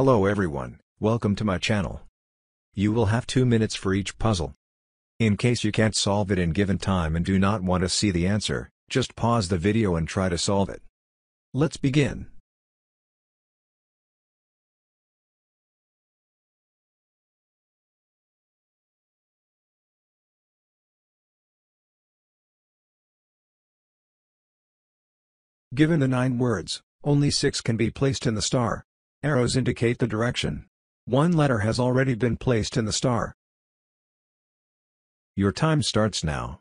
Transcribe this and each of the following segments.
Hello everyone, welcome to my channel. You will have 2 minutes for each puzzle. In case you can't solve it in given time and do not want to see the answer, just pause the video and try to solve it. Let's begin. Given the nine words, only six can be placed in the star. Arrows indicate the direction. One letter has already been placed in the star. Your time starts now.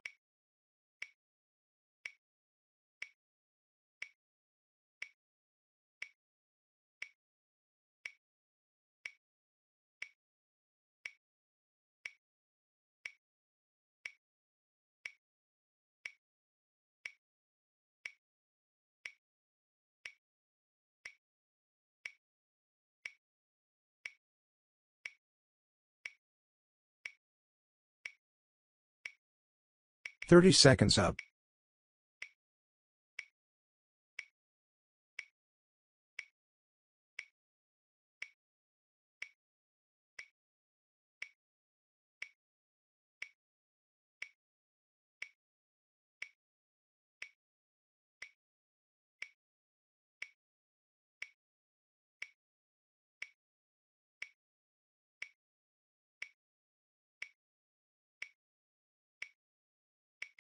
Thirty seconds up.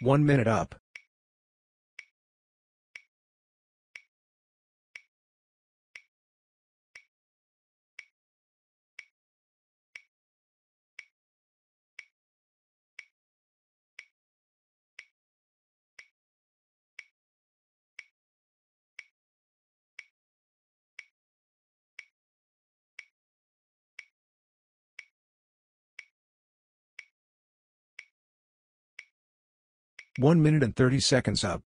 One minute up. One minute and 30 seconds up.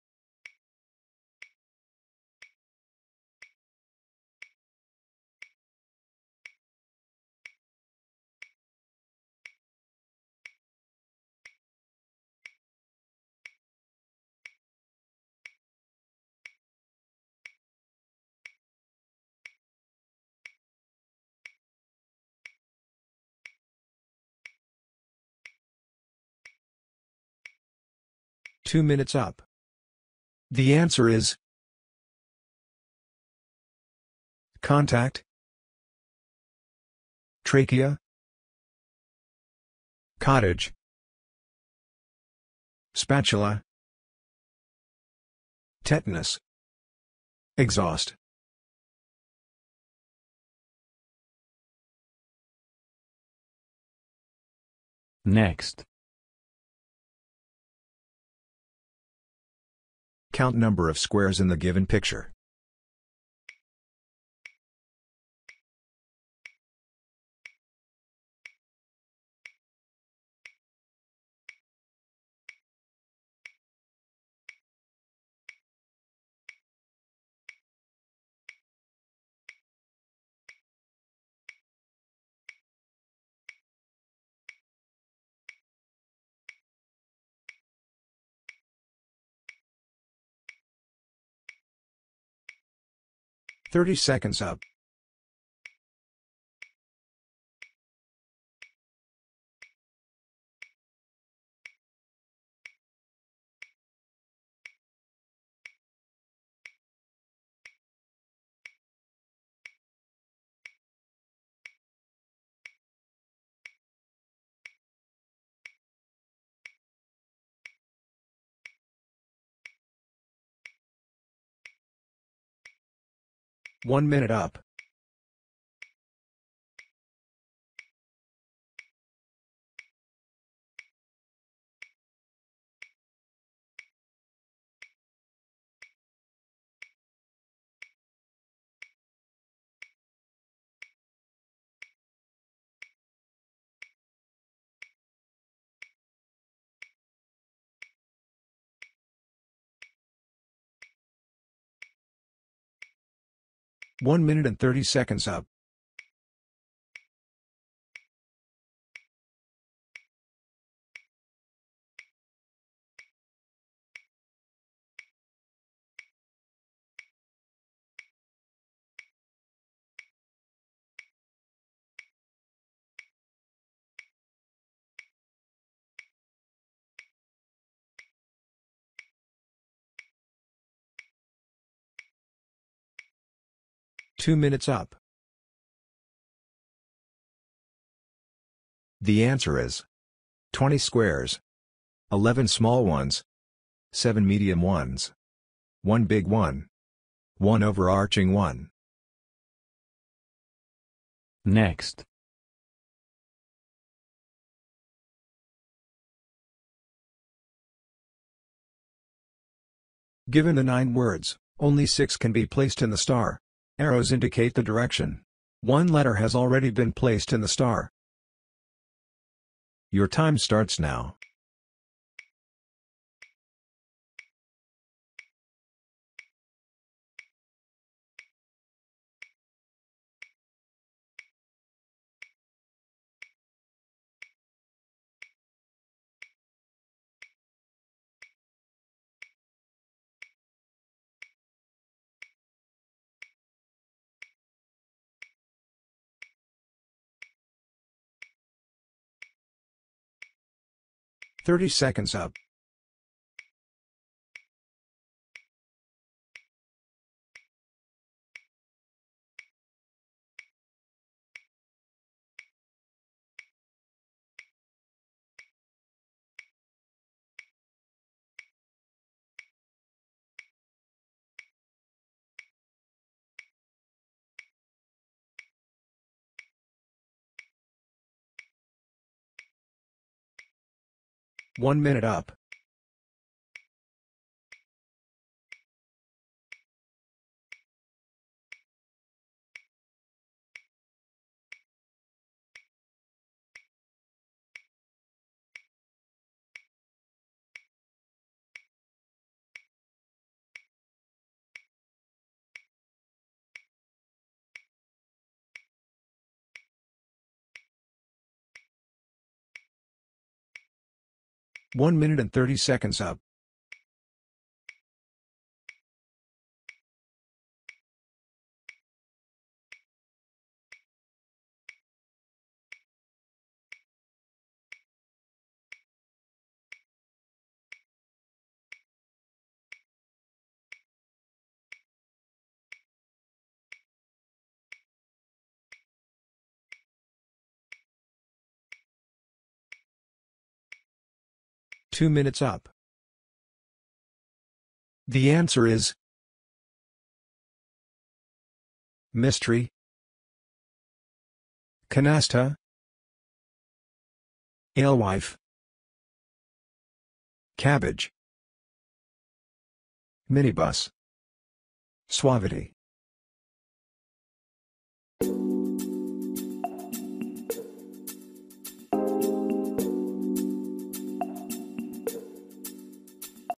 Two minutes up. The answer is Contact Trachea Cottage Spatula Tetanus Exhaust Next. Count number of squares in the given picture. Thirty seconds up. One minute up. One minute and 30 seconds up. 2 minutes up. The answer is 20 squares, 11 small ones, 7 medium ones, 1 big one, 1 overarching one. Next. Given the nine words, only six can be placed in the star. Arrows indicate the direction. One letter has already been placed in the star. Your time starts now. Thirty seconds up. One minute up. One minute and 30 seconds up. Two minutes up. The answer is Mystery Canasta Alewife Cabbage Minibus Suavity